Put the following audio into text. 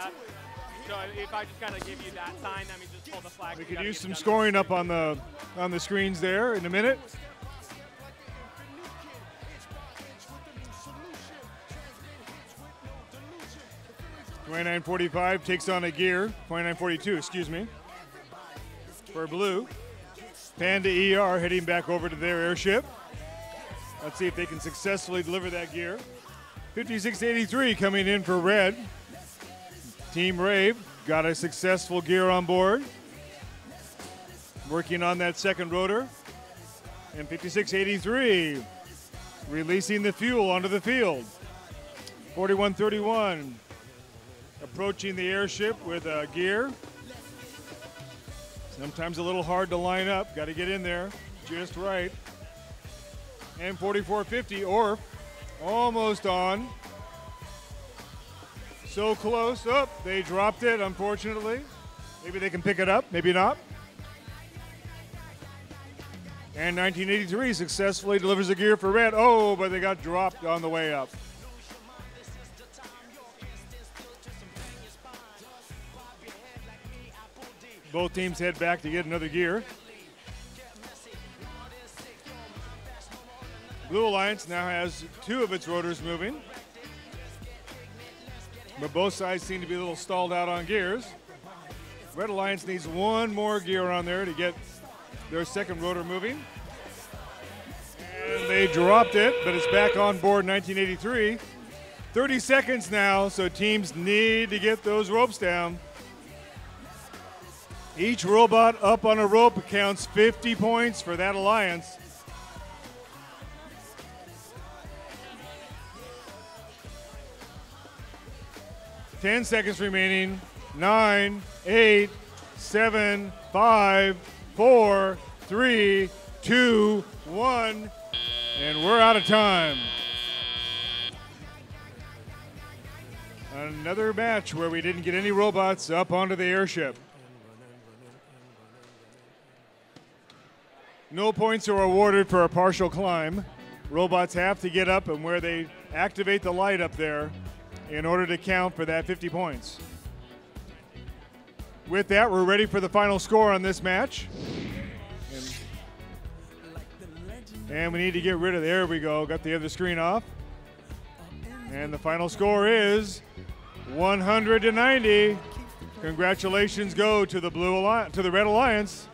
guess. So if I just kind of give you that sign, that means just pull the flag. We could use some scoring up on the on the screens there in a minute. Twenty-nine forty-five takes on a gear. Twenty-nine forty-two, excuse me. For blue, Panda ER heading back over to their airship. Let's see if they can successfully deliver that gear. 5683 coming in for red. Team Rave got a successful gear on board. Working on that second rotor. And 5683 releasing the fuel onto the field. 4131 approaching the airship with a gear. Sometimes a little hard to line up. Got to get in there just right. And 4450 Orf almost on. So close. Up. they dropped it, unfortunately. Maybe they can pick it up, maybe not. And 1983 successfully delivers a gear for red. Oh, but they got dropped on the way up. Both teams head back to get another gear. Blue Alliance now has two of its rotors moving. But both sides seem to be a little stalled out on gears. Red Alliance needs one more gear on there to get their second rotor moving. And they dropped it, but it's back on board 1983. 30 seconds now, so teams need to get those ropes down. Each robot up on a rope counts 50 points for that alliance. Ten seconds remaining. Nine, eight, seven, five, four, three, two, one, and we're out of time. Another match where we didn't get any robots up onto the airship. No points are awarded for a partial climb. Robots have to get up and where they activate the light up there in order to count for that 50 points. With that, we're ready for the final score on this match. And, we need to get rid of, there we go, got the other screen off. And the final score is 100 to 90. Congratulations go to the Blue Alliance, to the Red Alliance.